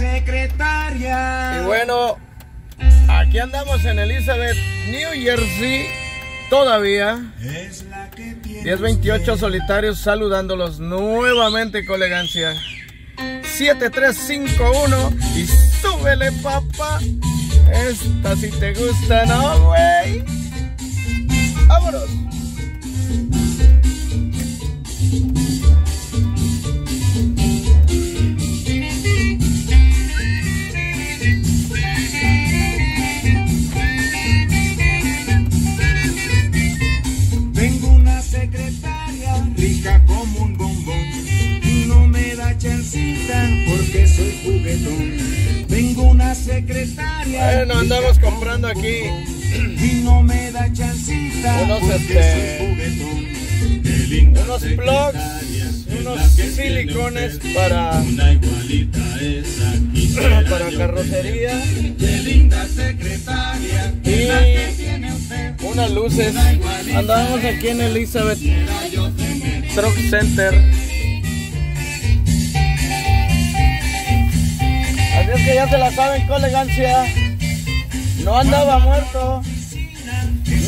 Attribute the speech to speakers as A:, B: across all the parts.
A: secretaria.
B: Y bueno, aquí andamos en Elizabeth, New Jersey, todavía.
A: Es la que tiene
B: 1028 solitarios saludándolos nuevamente con elegancia. 7351 y súbele papá. Esta si te gusta, ¿no, güey? Vámonos.
A: Como un bombón y no me da chancita porque soy juguetón. Tengo una secretaria.
B: Bueno, andamos comprando aquí
A: y no me da chancita
B: Unos,
A: porque
B: este,
A: soy juguetón.
B: Unos plugs,
A: es
B: unos silicones para,
A: Una igualita esa quisiera
B: para carrocería.
A: Qué linda secretaria, es usted.
B: unas luces. Andamos aquí en Elizabeth. Truck Center. Así es que ya se la saben con elegancia. No andaba muerto,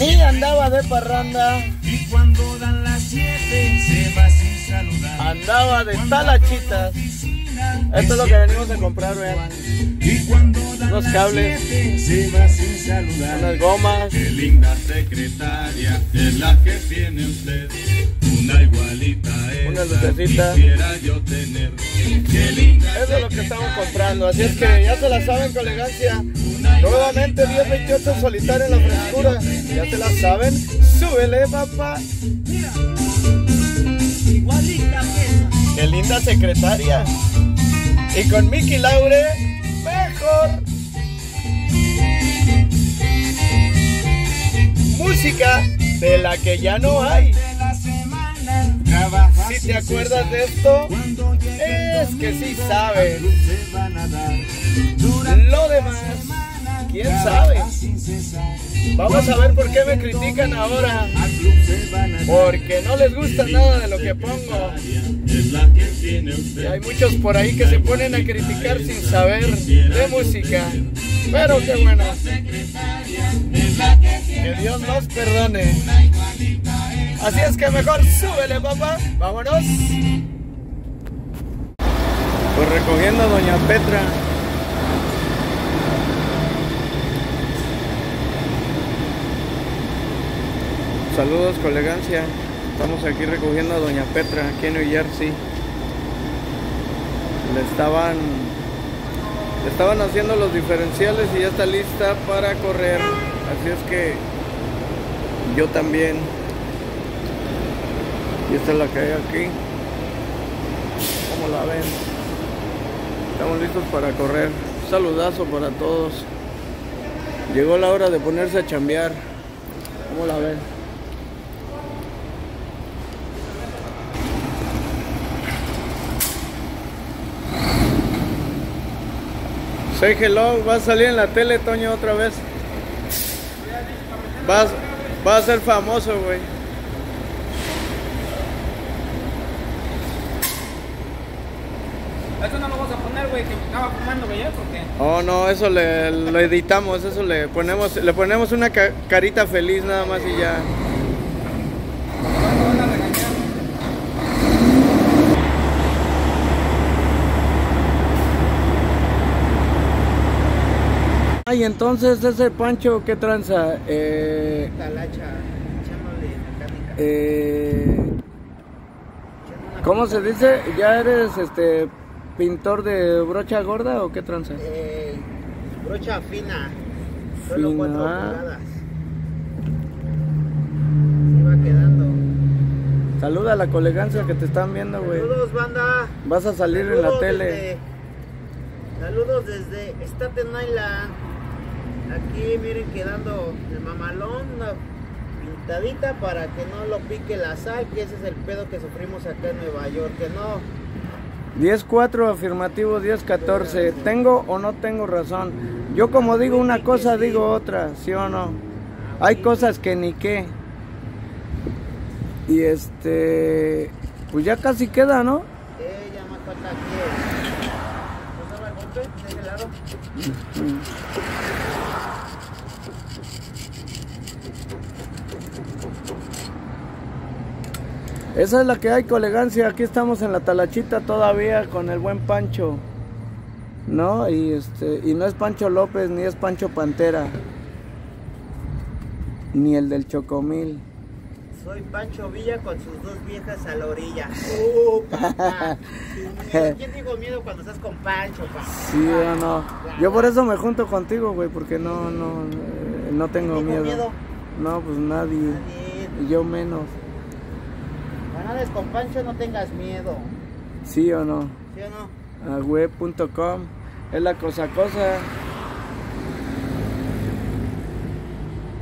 B: ni andaba de parranda,
A: Y cuando dan las siete se va sin saludar.
B: andaba de talachitas. Esto es lo que venimos a comprar, vean.
A: Y cuando dan
B: Unos
A: las
B: cables.
A: se va sin saludar.
B: Unas gomas.
A: Qué linda secretaria es la que tiene usted. Una igualita es
B: Una lucecita.
A: quisiera yo tener. Qué linda
B: Eso es lo que estamos comprando. Así es que ya se la saben con elegancia. Nuevamente 1028 solitario en la frescura. Ya se la saben. Súbele, papá.
A: igualita
B: Qué linda secretaria. Y con Mickey Laure, mejor. Música de la que ya no hay. Si te acuerdas de esto, es que sí sabes. Lo demás, ¿quién sabe? Vamos a ver por qué me critican ahora. Porque no les gusta nada de lo que pongo. Y hay muchos por ahí que se ponen a criticar sin saber de música. Pero qué bueno. Que Dios nos perdone. Así es que mejor súbele, papá. Vámonos. Pues recogiendo a Doña Petra. Saludos con elegancia. Estamos aquí recogiendo a Doña Petra, aquí en New Jersey. Le estaban, le estaban haciendo los diferenciales y ya está lista para correr. Así es que yo también. Y esta es la que hay aquí. ¿Cómo la ven? Estamos listos para correr. Un saludazo para todos. Llegó la hora de ponerse a chambear. ¿Cómo la ven? Say hello, va a salir en la tele, Toño, otra vez. Vas, va a ser famoso, güey.
C: Eso no lo güey, que estaba fumando, ¿eh? porque
B: Oh, no, eso le, lo editamos, eso le ponemos, le ponemos una ca- carita feliz nada más y ya. Ay, entonces ese Pancho, ¿qué tranza? Eh,
C: Talacha, echándole mecánica.
B: eh, ¿Cómo se dice? ¿Ya eres este pintor de brocha gorda o qué tranza?
C: Eh, brocha fina, solo
B: Fina.
C: 4 pulgadas. Se va quedando.
B: Saluda a la colegancia que te están viendo, güey.
C: Saludos, banda.
B: Vas a salir en la tele.
C: desde- saludos desde Staten Island. Aquí miren quedando el mamalón, una pintadita para que no lo pique la sal, que ese es el pedo que sufrimos acá en Nueva York, que no.
B: 10-4 afirmativo, 10-14. ¿Tengo o no tengo razón? Yo como digo una cosa, digo otra, ¿sí o no? Hay cosas que ni qué. Y este, pues ya casi queda, ¿no?
C: Ya más falta aquí. rompe de ese lado.
B: Esa es la que hay, colegancia. Aquí estamos en la talachita todavía con el buen Pancho. ¿No? Y este, y no es Pancho López ni es Pancho Pantera. Ni el del Chocomil.
C: Soy Pancho Villa con sus dos viejas a la orilla. ¡Uh, papá! ¿Quién digo miedo cuando estás con Pancho, papá?
B: Sí o no. Yo por eso me junto contigo, güey, porque no, no, eh, no tengo
C: ¿Tengo
B: miedo.
C: miedo?
B: No, pues nadie.
C: Nadie.
B: Y Yo menos.
C: Con Pancho no tengas miedo.
B: Sí o no.
C: ¿Sí o no?
B: A web.com. Es la cosa cosa.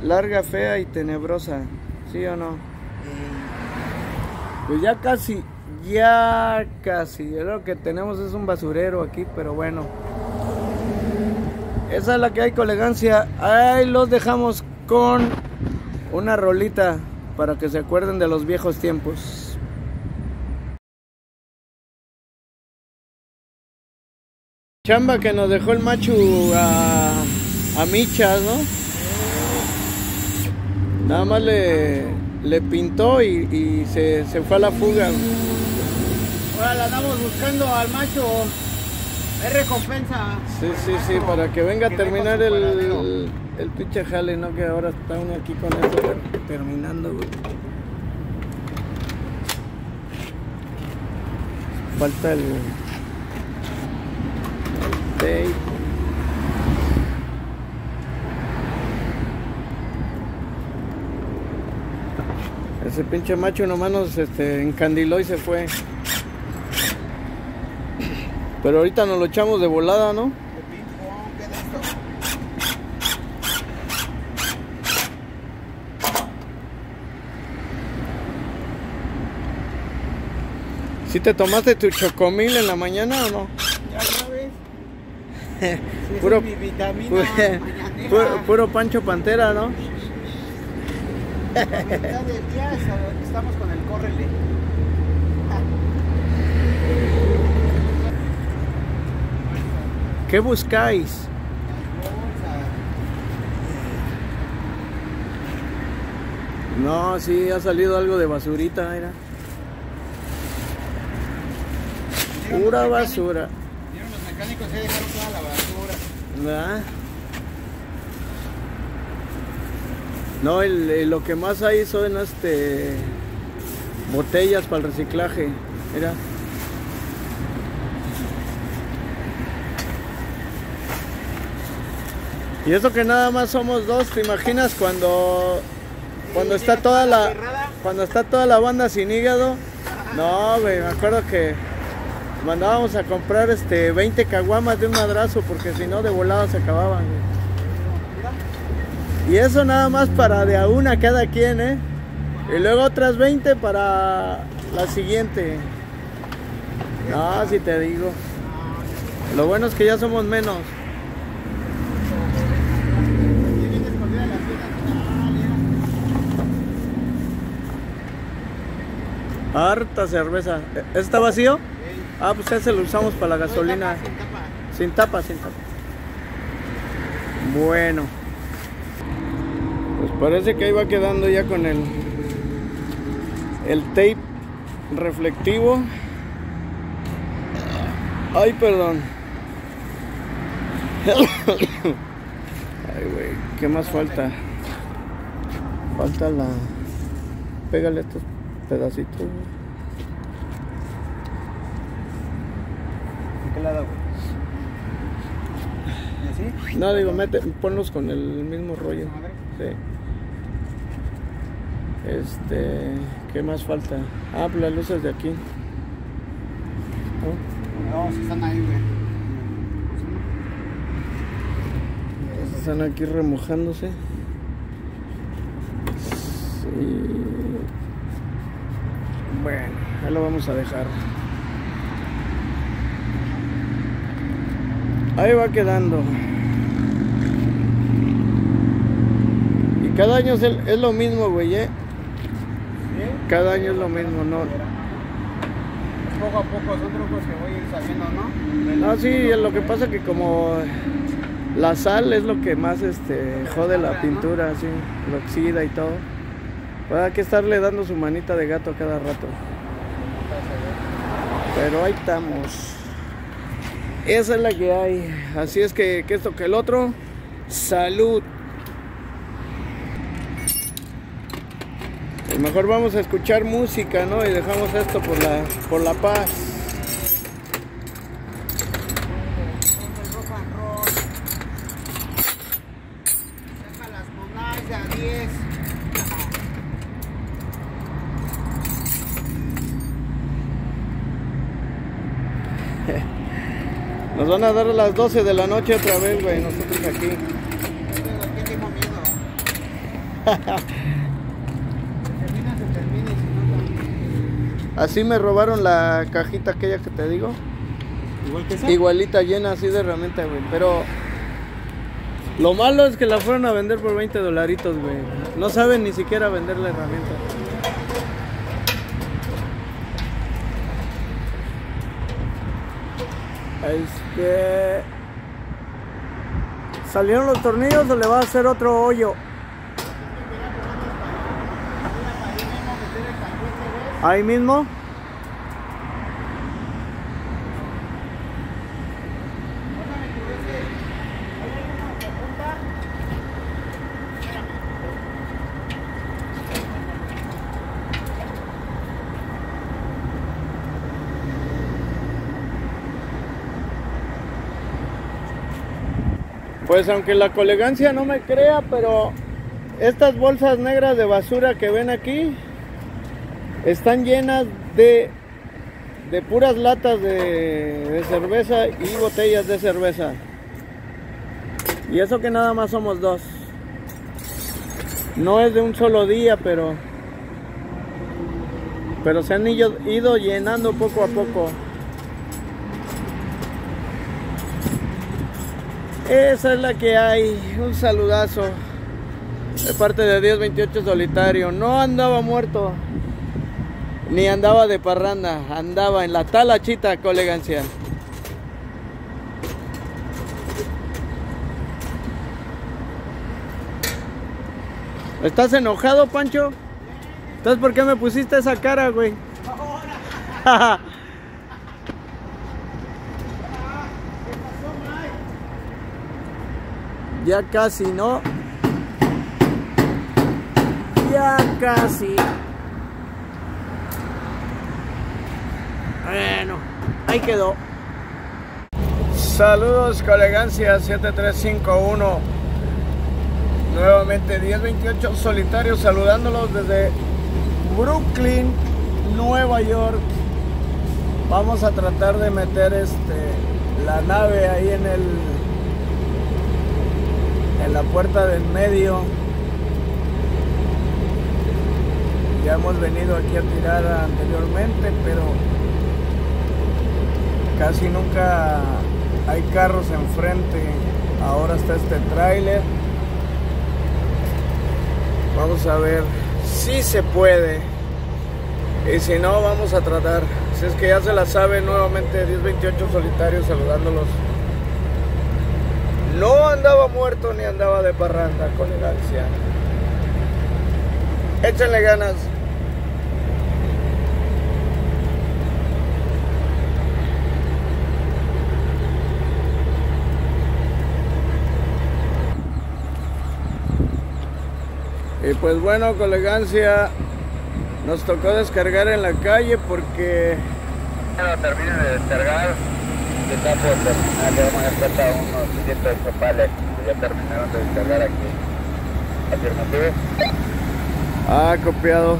B: Larga, fea y tenebrosa. ¿Sí o no? Pues ya casi, ya casi. Lo que tenemos es un basurero aquí, pero bueno. Esa es la que hay con elegancia. Ahí los dejamos con una rolita para que se acuerden de los viejos tiempos. Chamba que nos dejó el macho a, a Michas, ¿no? Nada más le, le pintó y, y se, se fue a la fuga.
C: Ahora la andamos buscando al macho. Es recompensa.
B: Sí, sí, sí, para que venga a terminar el, el, el pinche jale, ¿no? Que ahora está uno aquí con eso ter- terminando, güey. Falta el, Ese pinche macho nomás nos este, encandiló y se fue. Pero ahorita nos lo echamos de volada, ¿no?
C: De ping pong, ¿qué de esto?
B: ¿Sí te tomaste tu chocomil en la mañana o no?
C: Ya sabes. Sí, esa
B: Puro-
C: es mi vitamina
B: Puro,
C: mañanera.
B: puro- puro Pancho Pantera, ¿no?
C: La mitad del día es- estamos con el córrele.
B: ¿Qué buscáis? No, sí, ha salido algo de basurita, mira. Pura basura.
C: Vieron los mecánicos ya dejaron toda la basura.
B: ¿Verdad? No, el- el- lo que más hay son este botellas para el reciclaje. Mira. Y eso que nada más somos dos, ¿te imaginas cuando cuando está toda la cuando está toda la banda sin hígado? No, güey, me acuerdo que mandábamos a comprar este 20 caguamas de un madrazo porque si no de volada se acababan. Y eso nada más para de a una cada quien, ¿eh? Y luego otras 20 para la siguiente. No, si te digo. Lo bueno es que ya somos menos. Harta cerveza. ¿E- ¿Está vacío? Ah, pues ese lo usamos para la gasolina. Sin tapa, sin tapa. Bueno. Pues parece que ahí va quedando ya con el el tape reflectivo. Ay, perdón. Ay, güey, ¿qué más falta? Falta la Pégale estos pedacitos. güey.
C: ¿En qué lado, güey? ¿Y así?
B: No, digo, mete, ponlos con el mismo rollo. Sí. Este, ¿qué más falta? Ah, pues las luces de aquí. ¿no?
C: No, si están ahí, güey.
B: Están aquí remojándose. Sí. Bueno, ya lo vamos a dejar. Ahí va quedando. Cada año es, el- es lo mismo, güey, ¿eh? Cada año es lo mismo, ¿no?
C: Poco a poco son trucos que voy a ir sabiendo, ¿no?
B: No, sí, lo que pasa que como la sal es lo que más este jode la pintura, así, lo oxida y todo. Pues hay que estarle dando su manita de gato cada rato. Pero ahí estamos. Esa es la que hay. Así es que, que esto que el otro. Salud. Mejor vamos a escuchar música, ¿no? Y dejamos esto por la, por la paz.
C: El rock and roll. Saca las monadas de a 10.
B: Nos van a dar a las 12 de la noche otra vez, güey. Nosotros aquí.
C: ¿Qué tengo miedo? Se termina, se termina y si no,
B: Así me robaron la cajita aquella que te digo.
C: Igual que esa.
B: Igualita llena así de herramienta, güey. Pero lo malo es que la fueron a vender por 20 dolaritos, güey. No saben ni siquiera vender la herramienta. Este. ¿Salieron los tornillos o le va a hacer otro hoyo? Ahí mismo. Pues aunque la colegancia no me crea, pero estas bolsas negras de basura que ven aquí están llenas de, de puras latas de, cerveza y botellas de cerveza. Y eso que nada más somos dos. No es de un solo día, pero pero se han ido, ido llenando poco a poco. Esa es la que hay. Un saludazo de parte de 1028 Solitario. No andaba muerto, ni andaba de parranda, andaba en la talachita colegancia. ¿Estás enojado, Pancho? Entonces, ¿por qué me pusiste esa cara, güey? Ya casi, ¿no? Ya casi. Bueno, ahí quedó. Saludos, colegancia 7351. Nuevamente 1028 solitarios saludándolos desde Brooklyn, Nueva York. Vamos a tratar de meter este la nave ahí en el en la puerta del medio. Ya hemos venido aquí a tirar anteriormente, pero casi nunca hay carros enfrente. Ahora está este tráiler. Vamos a ver si se puede. Y si no, vamos a tratar. Si es que ya se la sabe nuevamente 1028 solitarios saludándolos. No andaba muerto ni andaba de parranda con elegancia. Échenle ganas. Y pues bueno, con elegancia nos tocó descargar en la calle porque
D: Cuando termine de descargar, de campo terminal, le vamos a dar cuenta a unos cientos copales que ya terminaron de descargar aquí. Afirmativo.
B: Ah, copiado.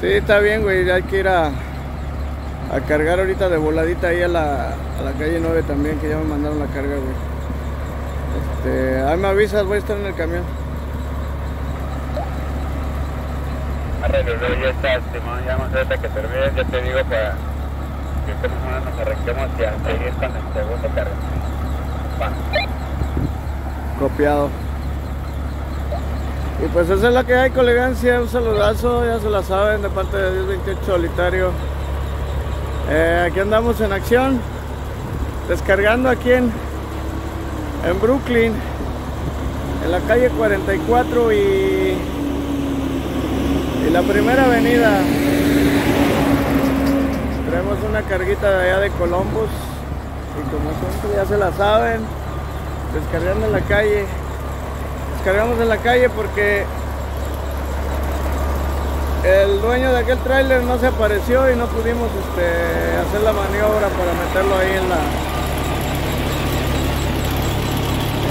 B: Sí, está bien, güey. Hay que ir a, a cargar ahorita de voladita ahí a la, a la calle 9 también, que ya me mandaron la carga, güey. Este, ahí me avisas, voy a estar en el camión.
D: Ya está, Simón, ya a ya te digo que nos arranquemos hacia seguir con el segundo carro. Va.
B: Copiado. Y pues esa es la que hay, colegancia. Un saludazo, ya se la saben, de parte de 1028 Solitario. Eh, aquí andamos en acción. descargando aquí en, en Brooklyn, en la calle 44 y, y la primera avenida. Traemos una carguita de allá de Columbus y como siempre ya se la saben, descargando en la calle. Descargamos en la calle porque el dueño de aquel tráiler no se apareció y no pudimos este, hacer la maniobra para meterlo ahí en la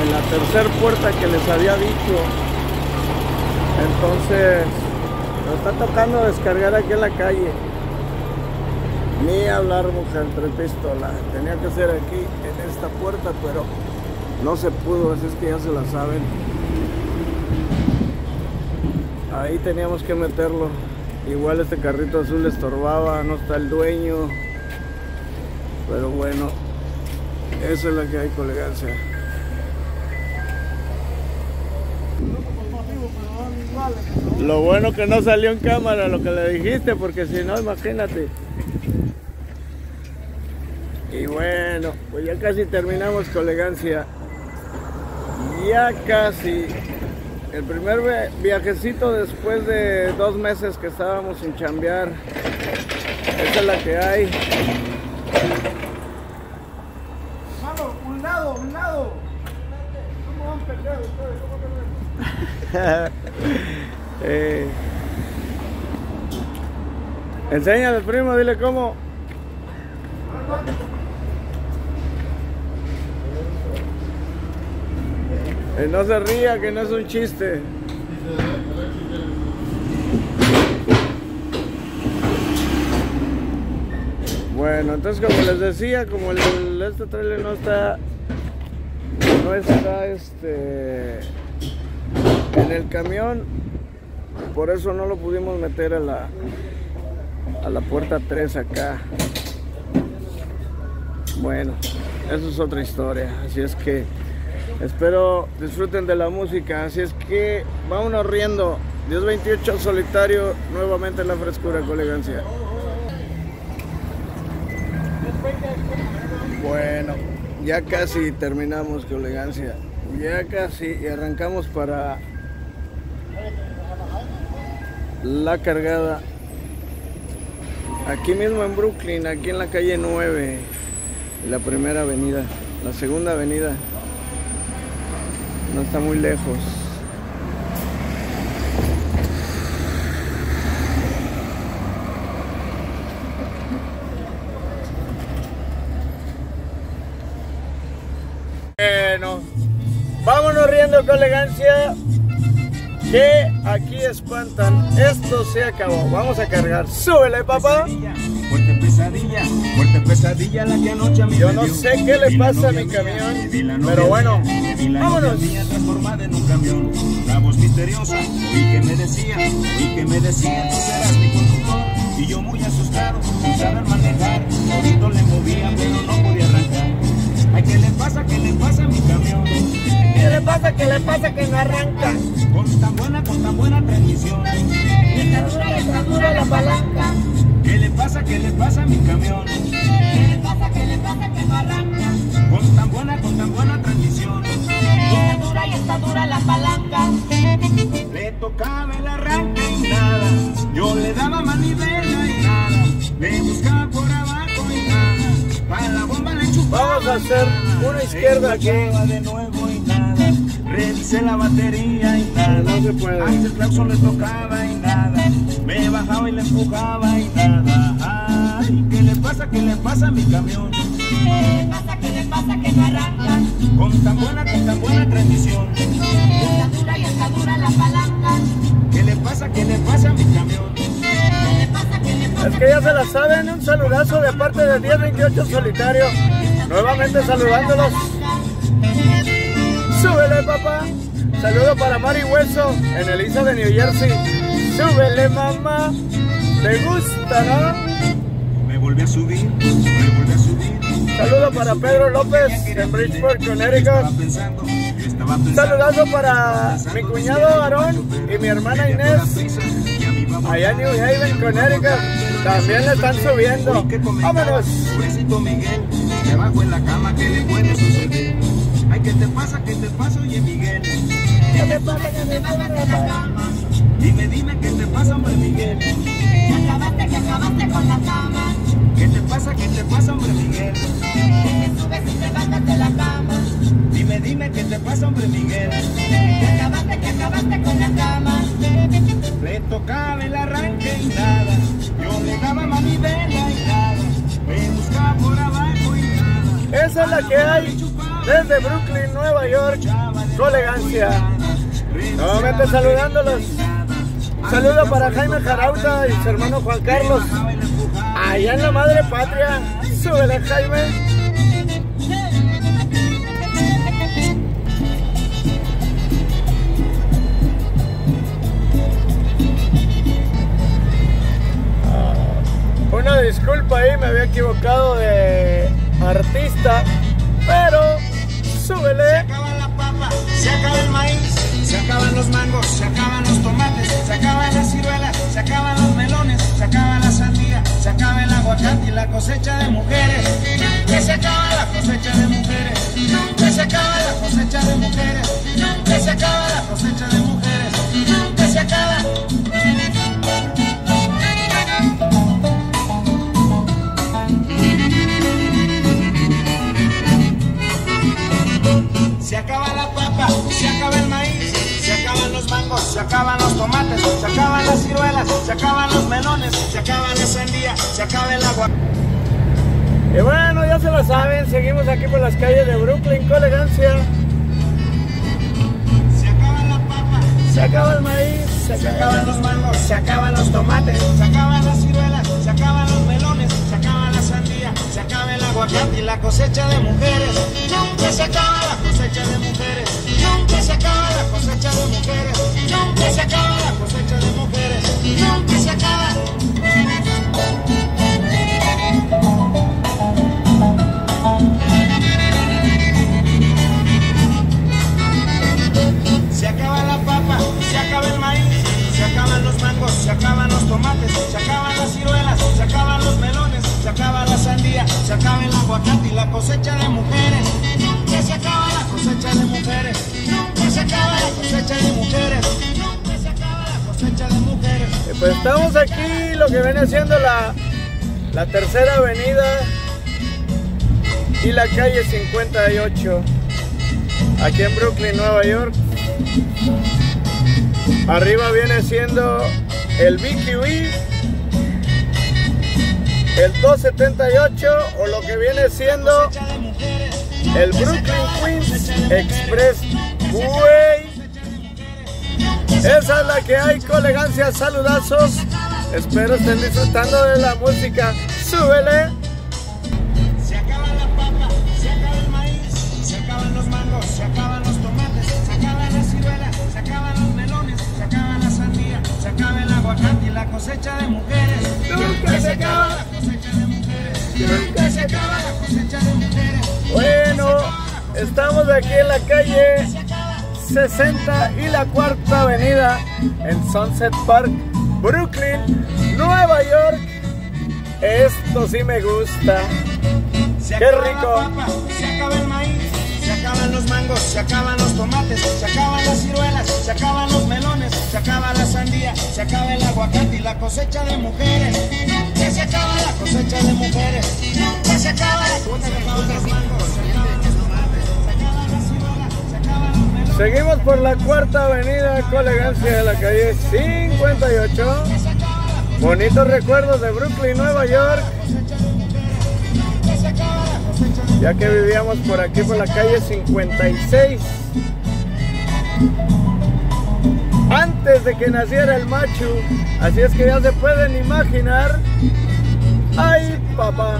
B: en la tercera puerta que les había dicho entonces nos está tocando descargar aquí en la calle. Ni hablar mujer tres pistolas. Tenía que ser aquí en esta puerta pero no se pudo así es que ya se la saben. Ahí teníamos que meterlo. Igual este carrito azul estorbaba no está el dueño. Pero bueno eso es lo que hay con elegancia lo bueno que no salió en cámara lo que le dijiste porque si no imagínate y bueno pues ya casi terminamos con elegancia ya casi el primer viajecito después de dos meses que estábamos sin chambear. Esa es la que hay.
C: Mano, un lado, un lado. ¿Cómo van a pelear ustedes?
B: eh, al primo, dile cómo. Eh, no se ría, que no es un chiste. Bueno, entonces como les decía, como el, este trailer no está, no está este, en el camión, por eso no lo pudimos meter a la, a la puerta 3 acá. Bueno, eso es otra historia, así es que espero disfruten de la música, así es que vámonos riendo. Dios 28 solitario, nuevamente en la frescura con elegancia. Bueno, ya casi terminamos con elegancia. Ya casi y arrancamos para la cargada. Aquí mismo en Brooklyn, aquí en la calle 9, la primera avenida, la segunda avenida. No está muy lejos. Bueno, vámonos riendo con elegancia. Que aquí espantan. Esto se acabó. Vamos a cargar. Súbele, papá.
A: Fuerte pesadilla, fuerte pesadilla la que anoche a
B: Yo no sé qué le pasa a mi camión, pero bueno, vámonos.
A: transformada en un camión. La voz misteriosa, oí que me decía, oí que me decía, tú serás mi conductor. Y yo muy asustado, sin saber manejar, todito le movía, pero no podía arrancar. Ay, ¿qué le pasa, qué le pasa a mi camión?
C: ¿Qué le pasa? ¿Qué le pasa que no arranca?
A: Con tan buena, con tan buena transmisión.
C: Y está dura y está dura la palanca.
A: ¿Qué le pasa, qué le pasa a mi camión?
C: ¿Qué le pasa? ¿Qué le pasa que no arranca?
A: Con tan buena, con tan buena transmisión.
C: Y está dura y está dura la palanca.
A: Le tocaba el arranque y nada, yo le daba manivela y nada, le buscaba por abajo y nada, para la bomba le chupaba.
B: Vamos a hacer una izquierda aquí.
A: De nuevo y nada, revisé la batería y nada,
B: No se puede.
A: antes el claxon le tocaba y nada, me bajaba y le empujaba y nada, ay, ¿qué le pasa, qué le pasa a mi camión?
C: ¿Qué le pasa? ¿Qué le pasa que no arranca?
A: Con tan buena, con tan buena transmisión,
C: está dura y está dura la palanca.
A: ¿qué le pasa, qué le pasa a mi camión?
C: ¿Qué le pasa? ¿Qué le pasa?
B: Es que ya se la saben, un saludazo de parte de 1028 Solitario. Nuevamente saludándolos. Súbele, papá. Saludo para Mari Hueso en Elisa de New Jersey. Súbele, mamá. ¿Te gusta, no?
A: Me volví a subir, me volví a subir.
B: Saludo para Pedro López en Bridgeport, Connecticut. Saludazo para mi cuñado Aarón y mi hermana Inés allá en New Haven, Connecticut. También le están subiendo.
A: Que
B: Vámonos.
A: Miguel, en la cama, ¿qué le puede suceder? Ay, ¿qué te pasa? ¿Qué te pasa? Oye, Miguel. ¿Qué te pasa? ¿Qué te pasa? Dime, dime, ¿qué te pasa, hombre, Miguel?
E: Que acabaste, que acabaste con la cama.
A: ¿Qué te pasa? ¿Qué te pasa, hombre, Miguel?
E: Que subes y te bajas de la cama.
A: Dime, dime, ¿qué te pasa, hombre, Miguel?
E: Que acabaste, que acabaste con la cama.
A: Le tocaba el arranque y nada. Yo le daba manivela y nada. Me buscaba por abajo y nada.
B: Esa es la que hay desde Brooklyn, Nueva York. Con elegancia. Nuevamente saludándolos. Saludo para Jaime Jarauta y su hermano Juan Carlos. Allá en la madre patria. Súbele, Jaime. Una disculpa ahí, me había equivocado de artista,
A: se acaba el maíz, se acaban los mangos, se acaban los tomates, se acaban las ciruelas, se acaban los melones, se acaba la sandía, se acaba el aguacate y la cosecha de mujeres. Que se acaba la cosecha de mujeres, que se acaba la cosecha de mujeres, que se acaba la cosecha de mujeres, que se acaba. Acaba la papa, se acaba el maíz, se acaban los mangos, se acaban los tomates, se acaban las ciruelas, se acaban los melones, se acaba la sandía, se acaba el agua.
B: Y bueno, ya se lo saben, seguimos aquí por las calles de Brooklyn con elegancia.
A: Se acaba la papa,
B: Se acaba el maíz, se
A: se
B: acaba
A: acaban los mangos, se acaban los tomates, se acaban las ciruelas, se acaban los melones, se acaba la sandía, se acaba el aguacate y la cosecha de mujeres. Nunca se acaba la de mujeres, nunca se acaba la cosecha de mujeres, nunca se acaba la cosecha de mujeres, nunca se acaba. Se acaba la papa, se acaba el maíz, se acaban los mangos, se acaban los tomates, se acaban las ciruelas, se acaban los melones, se acaba la sandía, se acaba el aguacate y la cosecha de mujeres. Nunca se acaba cosecha de mujeres, nunca se acaba la cosecha de mujeres, nunca se acaba la cosecha de mujeres.
B: Y pues estamos aquí, lo que viene siendo la, la tercera avenida y la calle 58, aquí en Brooklyn, Nueva York. Arriba viene siendo el BQE, el 278 o lo que viene siendo
A: Cosecha de mujeres,
B: el Brooklyn Queens Express Way. Esa es la que hay con elegancia, saludazos. Espero estén disfrutando de la música. Súbele.
A: Se acaba la papa, se acaba el maíz, se acaban los mangos, se acaban los tomates, se acaban las ciruelas, se acaban los melones, se acaba la sandía, se acaba el aguacate y la cosecha de mujeres. Nunca se acaba la cosecha. Nunca se acaba la cosecha de mujeres.
B: Bueno, estamos aquí en la calle 60 y la cuarta avenida en Sunset Park, Brooklyn, Nueva York. Esto sí me gusta. Qué rico.
A: Mangos, se acaban los tomates, se acaban las ciruelas, se acaban los melones, se acaba la sandía, se acaba el aguacate y la cosecha de mujeres. Se acaba la cosecha de mujeres. Nunca se acaba la cosecha de mangos.
B: Seguimos por la cuarta avenida con elegancia de la calle 58. Bonitos recuerdos de Brooklyn, Nueva York. Ya que vivíamos por aquí por la calle 56. Antes de que naciera el macho. Así es que ya se pueden imaginar. ¡Ay, papá!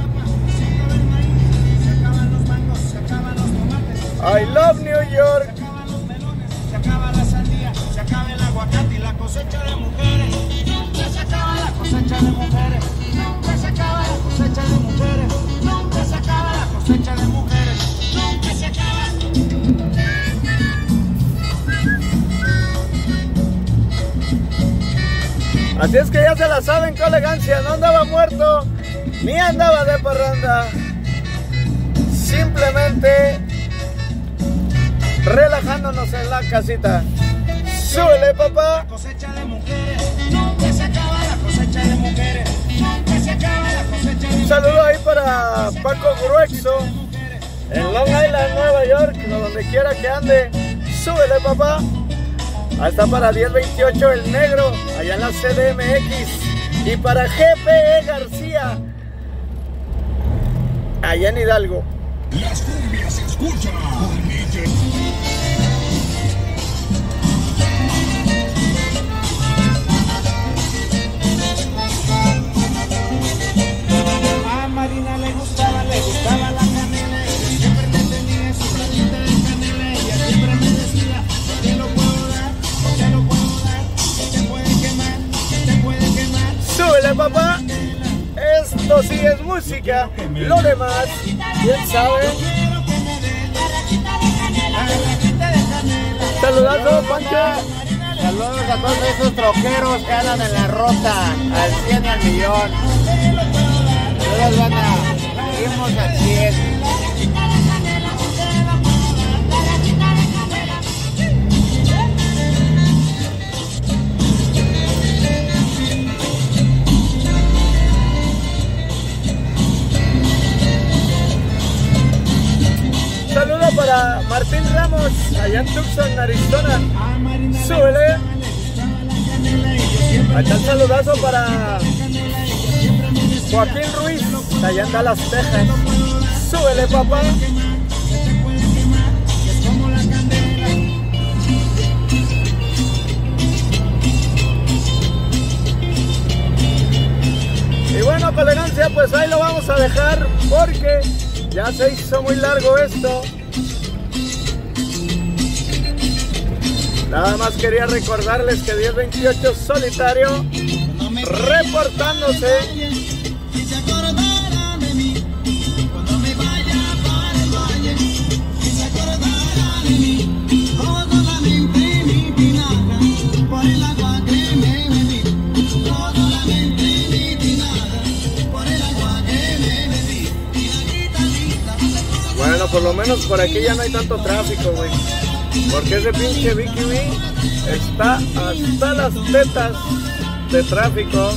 B: I love New York.
A: se acaban los melones, se acaba la sandía, se acaba el aguacate y la cosecha de mujeres. Nunca se acaba la cosecha de mujeres. Nunca se acaba la cosecha de mujeres. Cosecha de mujeres. Nunca se acaba.
B: Así es que ya se la saben con elegancia, no andaba muerto, ni andaba de parranda. Simplemente relajándonos en la casita. Súbele, papá.
A: cosecha de mujeres,
B: saludo ahí para Paco Gruexo en Long Island, Nueva York, donde quiera que ande. Súbele, papá. Está para 1028 el negro, allá en la CDMX. Y para GPE García, allá en Hidalgo.
A: Las cumbias se escuchan Marina le gustaba, le gustaba la canela, siempre me tenía su platita de canela, ella siempre me decía, no te lo puedo dar, no te lo puedo dar, que te puede quemar, que te puede quemar.
B: Súbele, papá. Esto sí es música. Lo demás, quién sabe. Saludazo, Pancho.
C: Saludos a todos esos troqueros que andan en la ruta al 100 y al millón. Saludos, banda. Seguimos al 100.
B: Saludo para Martín Ramos, allá en Tucson, Arizona.
A: A Marina le
B: Súbele.
A: gustaba, le gustaba la
B: Joaquín Ruiz, allá en Dallas, Texas. Súbele, papá. Y bueno, con elegancia, pues ahí lo vamos a dejar porque ya se hizo muy largo esto. Nada más quería recordarles que 1028 solitario reportándose.
A: Por
B: lo menos por aquí ya no hay tanto tráfico, güey. Porque ese pinche Vicky B está hasta las tetas de tráfico.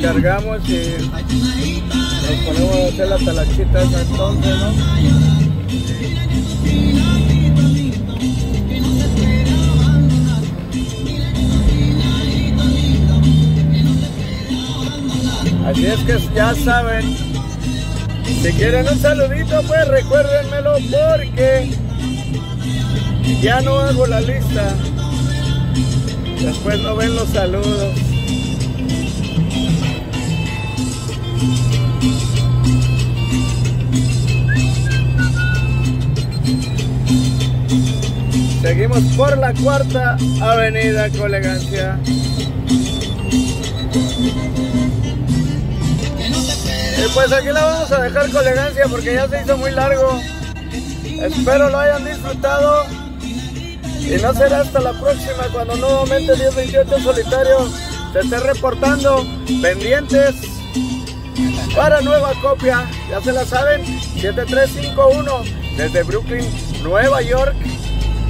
B: Cargamos y nos ponemos a hacer la talachita entonces, ¿no? Así es que ya saben, si quieren un saludito, pues recuérdenmelo porque ya no hago la lista. Después no ven los saludos. Seguimos por la cuarta avenida con elegancia. Y pues aquí la vamos a dejar con elegancia porque ya se hizo muy largo. Espero lo hayan disfrutado. Y no será hasta la próxima cuando nuevamente 1028 solitario se esté reportando pendientes para nueva copia. Ya se la saben, 7351 desde Brooklyn, Nueva York.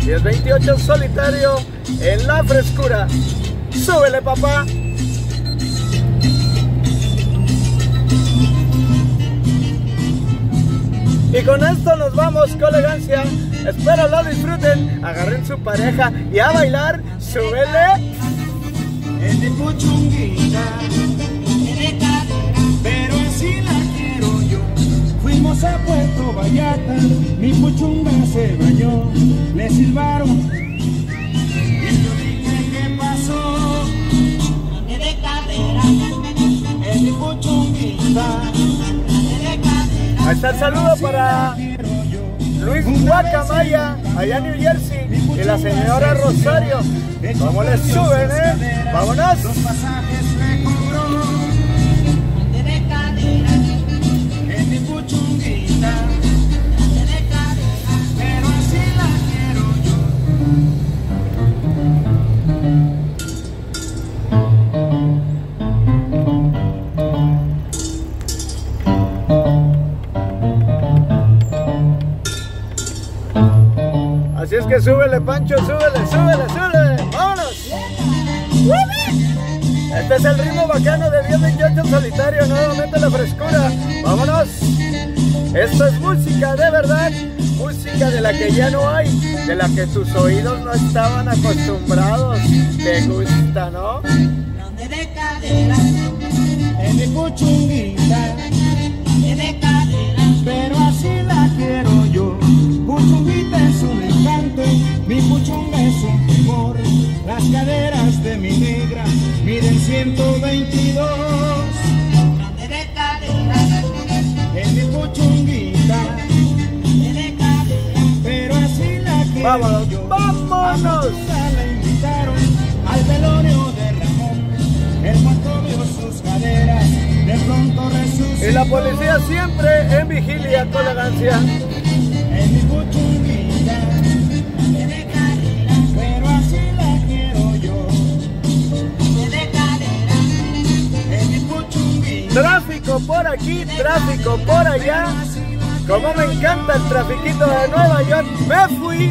B: 1028 solitario en la frescura. Súbele, papá. Y con esto nos vamos con elegancia. Espero lo disfruten. Agarren su pareja y a bailar. Súbele.
A: Fuimos a Puerto Vallarta, mi puchunga se bañó, le silbaron. Y yo dije, ¿qué pasó? Es pochunguita,
B: Ahí está el saludo para. Luis Guacamaya, allá en New Jersey, y la señora Rosario. ¿Cómo le suben, eh? ¡Vámonos! Que súbele, Pancho, súbele, súbele, súbele. ¡Vámonos! Este es el ritmo bacano de 1028 en solitario, nuevamente la frescura. ¡Vámonos! Esto es música de verdad, música de la que ya no hay, de la que tus oídos no estaban acostumbrados. Te gusta, ¿no?
E: Donde de
A: En mi puchunguita,
E: de cadera.
A: pero así la quiero mi puchunga es un primor. Las caderas de mi negra miden 122.
E: Donde de cadera,
A: En mi
E: cadera.
A: pero así la quiero
B: Vámonos,
A: yo.
B: vámonos.
A: A la invitaron al velorio de Ramón. El muerto vio sus caderas, de pronto resucitó.
B: Y la policía siempre en vigilia con elegancia.
A: En mi puchunguita,
B: Tráfico por aquí, tráfico por allá. Como me encanta el trafiquito de Nueva York, me fui